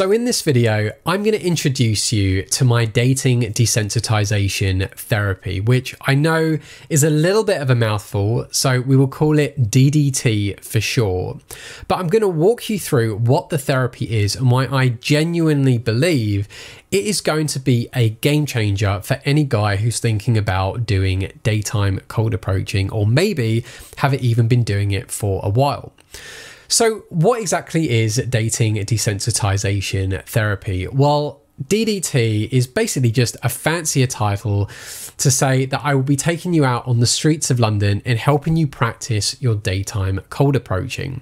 So, in this video, I'm going to introduce you to my dating desensitization therapy, which I know is a little bit of a mouthful, so we will call it DDT for sure. But I'm going to walk you through what the therapy is and why I genuinely believe it is going to be a game changer for any guy who's thinking about doing daytime cold approaching, or maybe haven't even been doing it for a while. So, what exactly is dating desensitization therapy? Well, DDT is basically just a fancier title to say that I will be taking you out on the streets of London and helping you practice your daytime cold approaching.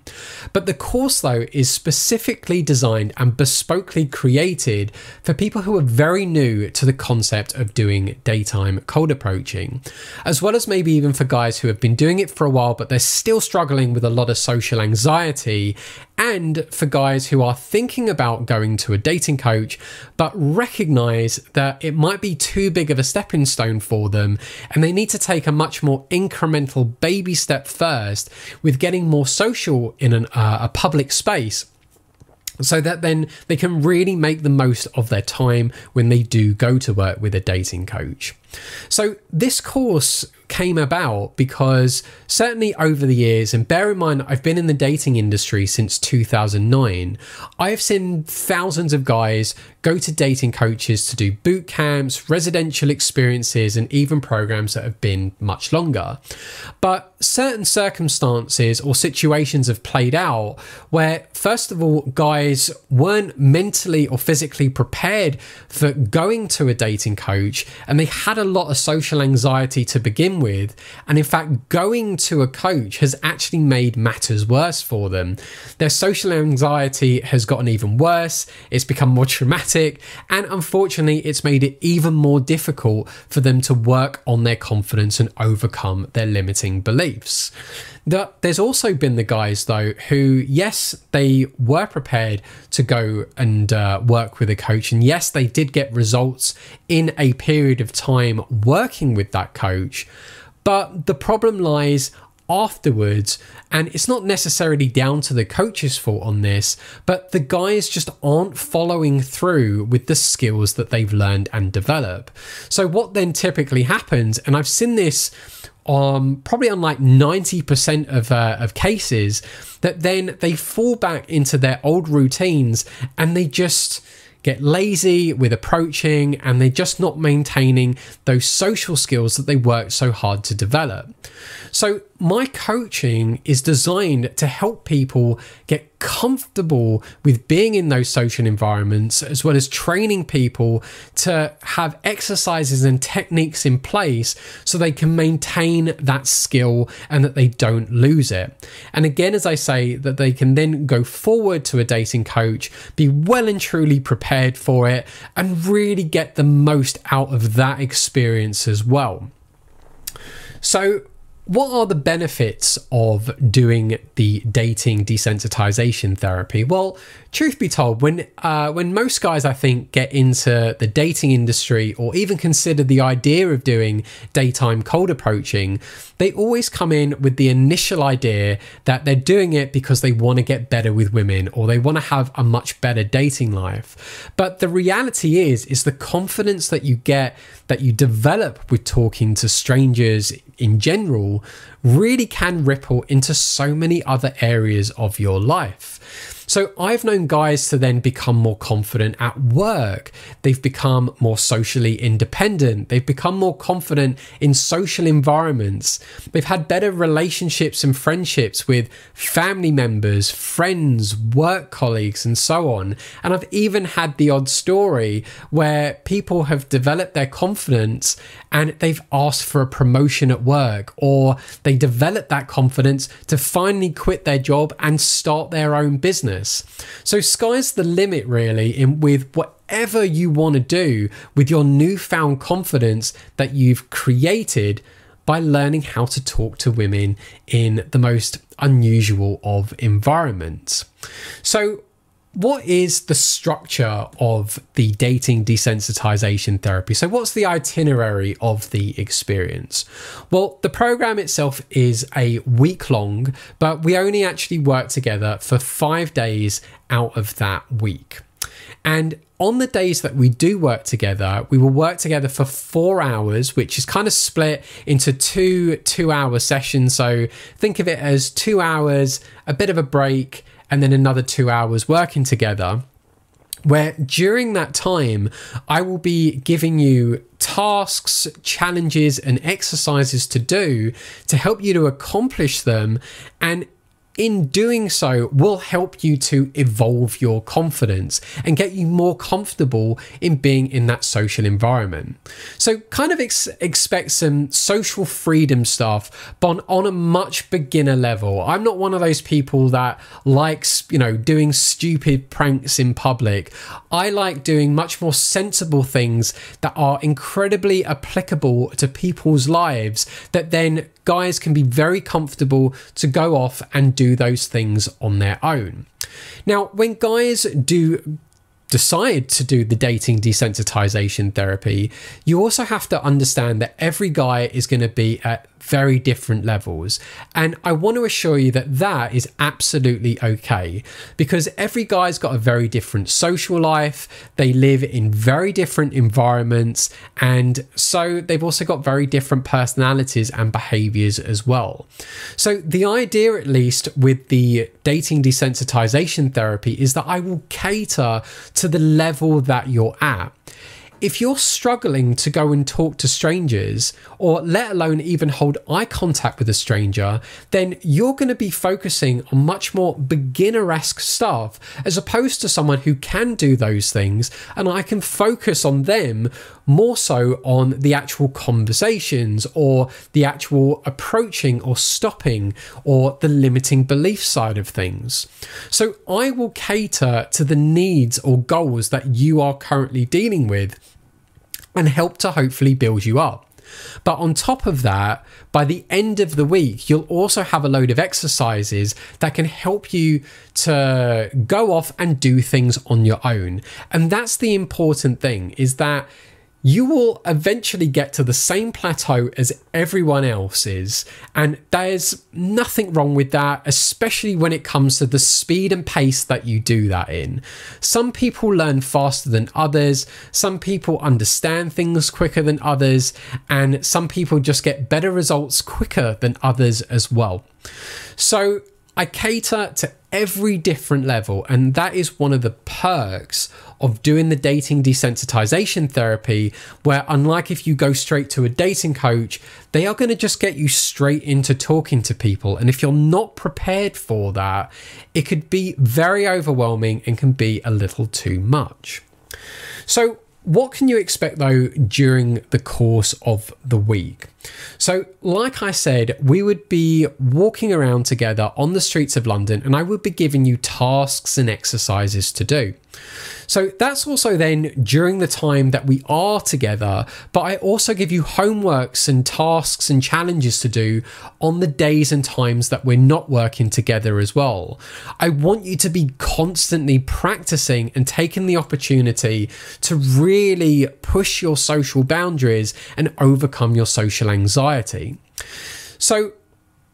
But the course, though, is specifically designed and bespokely created for people who are very new to the concept of doing daytime cold approaching, as well as maybe even for guys who have been doing it for a while but they're still struggling with a lot of social anxiety, and for guys who are thinking about going to a dating coach but recognize that it might be too big of a stepping stone for them and they need to take a much more incremental baby step first with getting more social in an, uh, a public space so that then they can really make the most of their time when they do go to work with a dating coach. So, this course came about because certainly over the years, and bear in mind, I've been in the dating industry since 2009, I have seen thousands of guys go to dating coaches to do boot camps, residential experiences, and even programs that have been much longer. But certain circumstances or situations have played out where, first of all, guys weren't mentally or physically prepared for going to a dating coach and they had a lot of social anxiety to begin with. And in fact, going to a coach has actually made matters worse for them. Their social anxiety has gotten even worse, it's become more traumatic, and unfortunately, it's made it even more difficult for them to work on their confidence and overcome their limiting beliefs. There's also been the guys, though, who, yes, they were prepared to go and uh, work with a coach. And yes, they did get results in a period of time working with that coach. But the problem lies afterwards. And it's not necessarily down to the coach's fault on this, but the guys just aren't following through with the skills that they've learned and develop. So, what then typically happens, and I've seen this um, probably on like 90% of, uh, of cases, that then they fall back into their old routines and they just get lazy with approaching and they're just not maintaining those social skills that they worked so hard to develop. So, my coaching is designed to help people get comfortable with being in those social environments, as well as training people to have exercises and techniques in place so they can maintain that skill and that they don't lose it. And again, as I say, that they can then go forward to a dating coach, be well and truly prepared for it, and really get the most out of that experience as well. So, what are the benefits of doing the dating desensitization therapy? Well, truth be told, when uh, when most guys I think get into the dating industry or even consider the idea of doing daytime cold approaching, they always come in with the initial idea that they're doing it because they want to get better with women or they want to have a much better dating life. But the reality is, is the confidence that you get that you develop with talking to strangers in general really can ripple into so many other areas of your life. So I've known guys to then become more confident at work. They've become more socially independent. They've become more confident in social environments. They've had better relationships and friendships with family members, friends, work colleagues, and so on. And I've even had the odd story where people have developed their confidence and they've asked for a promotion at work or they develop that confidence to finally quit their job and start their own business business. So sky's the limit really in with whatever you want to do with your newfound confidence that you've created by learning how to talk to women in the most unusual of environments. So what is the structure of the dating desensitization therapy? So, what's the itinerary of the experience? Well, the program itself is a week long, but we only actually work together for five days out of that week. And on the days that we do work together, we will work together for four hours, which is kind of split into two two hour sessions. So think of it as two hours, a bit of a break, and then another two hours working together. Where during that time, I will be giving you tasks, challenges, and exercises to do to help you to accomplish them. And in doing so will help you to evolve your confidence and get you more comfortable in being in that social environment. So, kind of ex- expect some social freedom stuff, but on, on a much beginner level. I'm not one of those people that likes, you know, doing stupid pranks in public. I like doing much more sensible things that are incredibly applicable to people's lives that then guys can be very comfortable to go off and do those things on their own. Now, when guys do decide to do the dating desensitization therapy, you also have to understand that every guy is going to be at very different levels. And I want to assure you that that is absolutely okay because every guy's got a very different social life. They live in very different environments. And so they've also got very different personalities and behaviors as well. So the idea, at least with the dating desensitization therapy, is that I will cater to the level that you're at if you're struggling to go and talk to strangers, or let alone even hold eye contact with a stranger, then you're going to be focusing on much more beginner esque stuff as opposed to someone who can do those things. And I can focus on them more so on the actual conversations or the actual approaching or stopping or the limiting belief side of things. So I will cater to the needs or goals that you are currently dealing with and help to hopefully build you up. But on top of that, by the end of the week, you'll also have a load of exercises that can help you to go off and do things on your own. And that's the important thing is that you will eventually get to the same plateau as everyone else is. And there's nothing wrong with that, especially when it comes to the speed and pace that you do that in. Some people learn faster than others, some people understand things quicker than others, and some people just get better results quicker than others as well. So, I cater to every different level, and that is one of the perks of doing the dating desensitization therapy, where unlike if you go straight to a dating coach, they are going to just get you straight into talking to people. And if you're not prepared for that, it could be very overwhelming and can be a little too much. So, what can you expect though during the course of the week? So, like I said, we would be walking around together on the streets of London and I would be giving you tasks and exercises to do. So that's also then during the time that we are together, but I also give you homeworks and tasks and challenges to do on the days and times that we're not working together as well. I want you to be constantly practicing and taking the opportunity to really push your social boundaries and overcome your social anxiety. So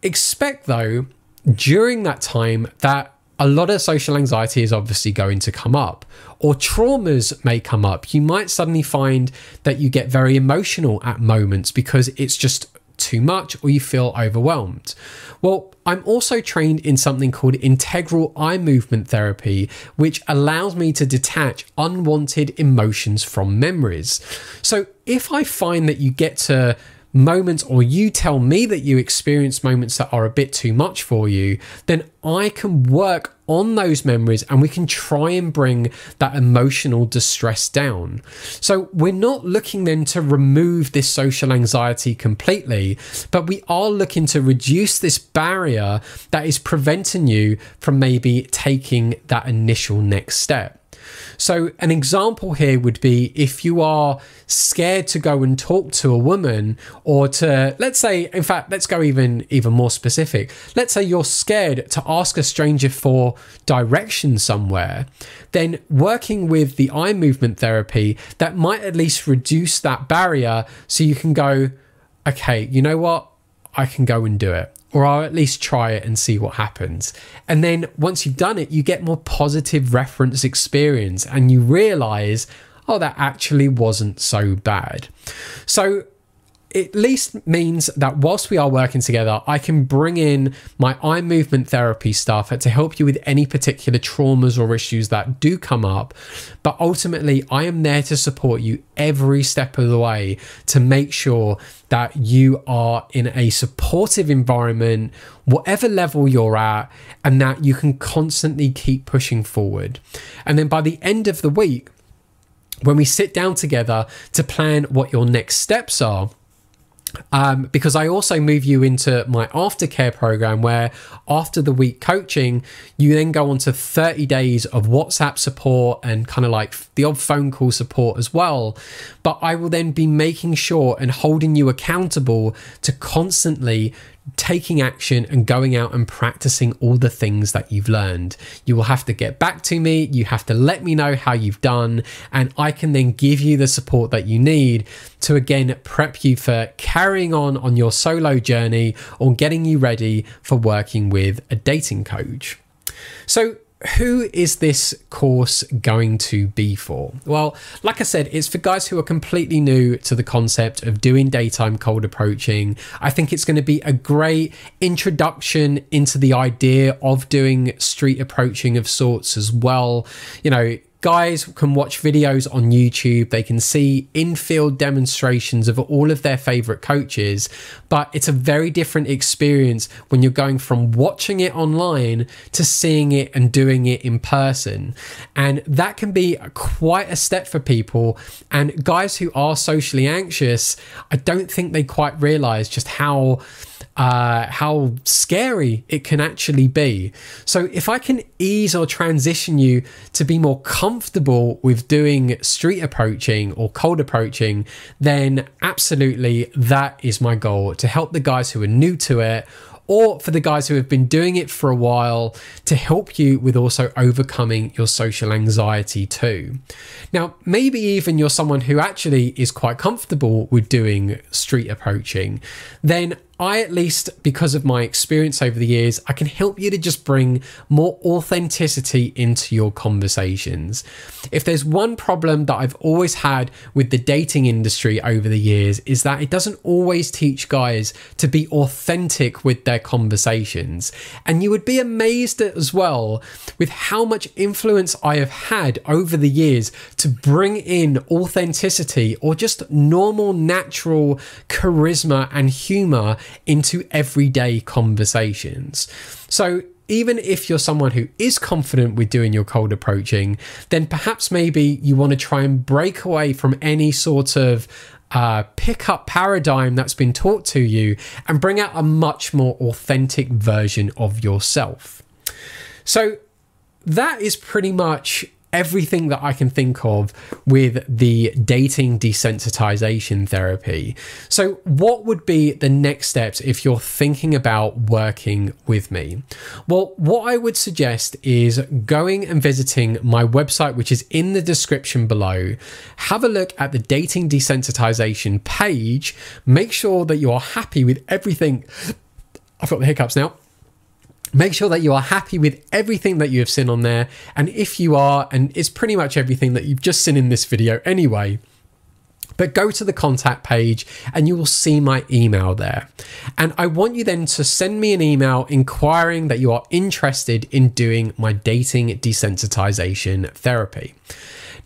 expect though during that time that a lot of social anxiety is obviously going to come up, or traumas may come up. You might suddenly find that you get very emotional at moments because it's just too much or you feel overwhelmed. Well, I'm also trained in something called integral eye movement therapy, which allows me to detach unwanted emotions from memories. So if I find that you get to moments or you tell me that you experience moments that are a bit too much for you, then I can work on those memories and we can try and bring that emotional distress down. So we're not looking then to remove this social anxiety completely, but we are looking to reduce this barrier that is preventing you from maybe taking that initial next step. So, an example here would be if you are scared to go and talk to a woman, or to, let's say, in fact, let's go even, even more specific. Let's say you're scared to ask a stranger for direction somewhere, then working with the eye movement therapy, that might at least reduce that barrier so you can go, okay, you know what? I can go and do it or I'll at least try it and see what happens. And then once you've done it, you get more positive reference experience and you realize, oh, that actually wasn't so bad. So at least means that whilst we are working together, I can bring in my eye movement therapy stuff to help you with any particular traumas or issues that do come up. But ultimately, I am there to support you every step of the way to make sure that you are in a supportive environment, whatever level you're at, and that you can constantly keep pushing forward. And then by the end of the week, when we sit down together to plan what your next steps are, um, because I also move you into my aftercare program where after the week coaching, you then go on to 30 days of WhatsApp support and kind of like the odd phone call support as well. But I will then be making sure and holding you accountable to constantly taking action and going out and practicing all the things that you've learned. You will have to get back to me, you have to let me know how you've done, and I can then give you the support that you need to again prep you for carrying on on your solo journey or getting you ready for working with a dating coach. So, who is this course going to be for? Well, like I said, it's for guys who are completely new to the concept of doing daytime cold approaching. I think it's going to be a great introduction into the idea of doing street approaching of sorts as well. You know, guys can watch videos on YouTube, they can see in field demonstrations of all of their favorite coaches, but it's a very different experience when you're going from watching it online to seeing it and doing it in person. And that can be quite a step for people. And guys who are socially anxious, I don't think they quite realize just how uh, how scary it can actually be. So, if I can ease or transition you to be more comfortable with doing street approaching or cold approaching, then absolutely that is my goal to help the guys who are new to it or for the guys who have been doing it for a while to help you with also overcoming your social anxiety too. Now, maybe even you're someone who actually is quite comfortable with doing street approaching, then I, at least because of my experience over the years, I can help you to just bring more authenticity into your conversations. If there's one problem that I've always had with the dating industry over the years, is that it doesn't always teach guys to be authentic with their conversations. And you would be amazed as well with how much influence I have had over the years to bring in authenticity or just normal, natural charisma and humor into everyday conversations. So, even if you're someone who is confident with doing your cold approaching, then perhaps maybe you want to try and break away from any sort of uh, pickup paradigm that's been taught to you and bring out a much more authentic version of yourself. So, that is pretty much everything that I can think of with the dating desensitization therapy. So, what would be the next steps if you're thinking about working with me? Well, what I would suggest is going and visiting my website, which is in the description below. Have a look at the dating desensitization page. Make sure that you are happy with everything. I've got the hiccups now Make sure that you are happy with everything that you have seen on there. And if you are, and it's pretty much everything that you've just seen in this video anyway, but go to the contact page and you will see my email there. And I want you then to send me an email inquiring that you are interested in doing my dating desensitization therapy.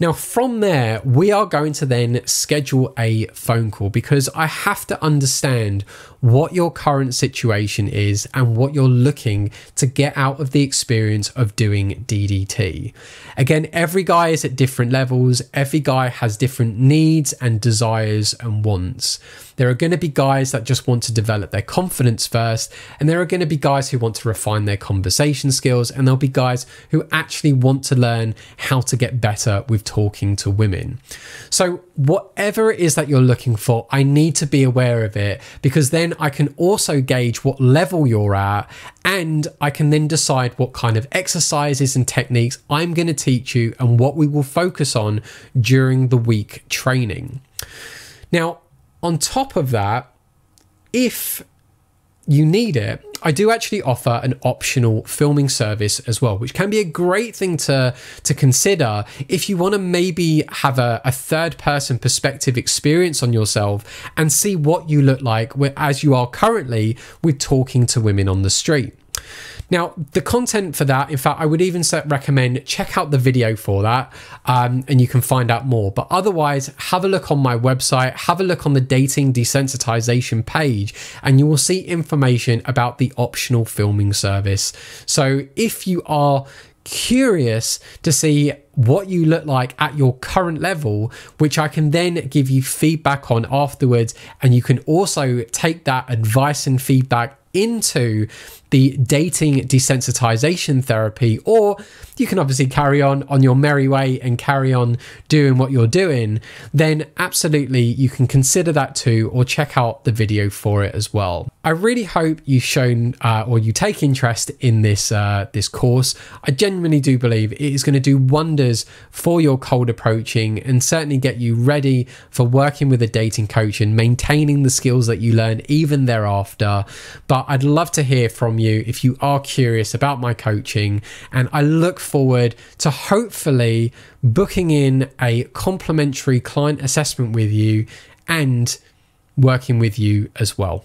Now, from there, we are going to then schedule a phone call because I have to understand what your current situation is and what you're looking to get out of the experience of doing DDT. Again, every guy is at different levels, every guy has different needs and desires and wants. There are going to be guys that just want to develop their confidence first, and there are going to be guys who want to refine their conversation skills, and there'll be guys who actually want to learn how to get better with talking to women. So, whatever it is that you're looking for, I need to be aware of it because then I can also gauge what level you're at and I can then decide what kind of exercises and techniques I'm going to teach you and what we will focus on during the week training. Now, on top of that, if you need it, I do actually offer an optional filming service as well, which can be a great thing to, to consider if you want to maybe have a, a third person perspective experience on yourself and see what you look like as you are currently with talking to women on the street. Now, the content for that, in fact, I would even recommend check out the video for that um, and you can find out more. But otherwise, have a look on my website, have a look on the dating desensitization page, and you will see information about the optional filming service. So if you are curious to see what you look like at your current level, which I can then give you feedback on afterwards. And you can also take that advice and feedback into the dating desensitization therapy, or you can obviously carry on on your merry way and carry on doing what you're doing, then absolutely you can consider that too, or check out the video for it as well. I really hope you've shown uh, or you take interest in this uh, this course. I genuinely do believe it is going to do wonders for your cold approaching and certainly get you ready for working with a dating coach and maintaining the skills that you learn even thereafter. But I'd love to hear you if you are curious about my coaching. And I look forward to hopefully booking in a complimentary client assessment with you and working with you as well.